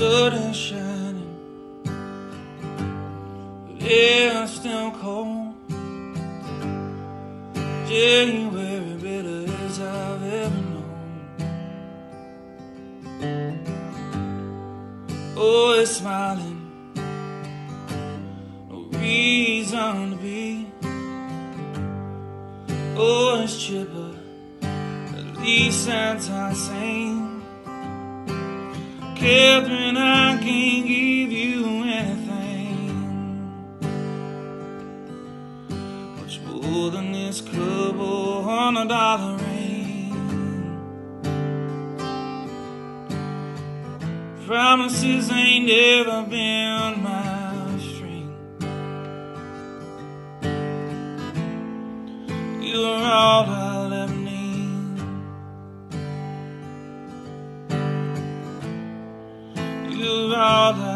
is shining, but it's still cold. January bitter as I've ever known. Oh, it's smiling, no reason to be. Oh, it's chipper, at least that's how. Catherine, I can't give you anything much more than this couple hundred dollar ring. Promises ain't ever been my strength. You're all I about